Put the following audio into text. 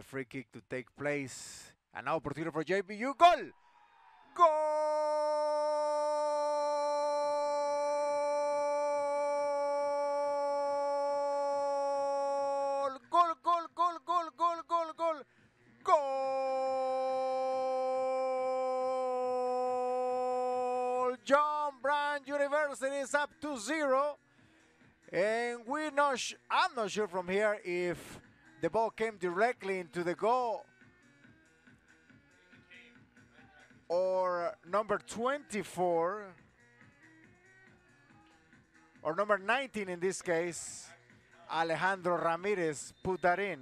the free kick to take place. And now opportunity for JBU. Goal! Goal! Goal, goal, goal, goal, goal, goal, goal. Goal! John Brown University is up to zero. And we're not I'm not sure from here if the ball came directly into the goal. Or number 24 or number 19 in this case Alejandro Ramirez put that in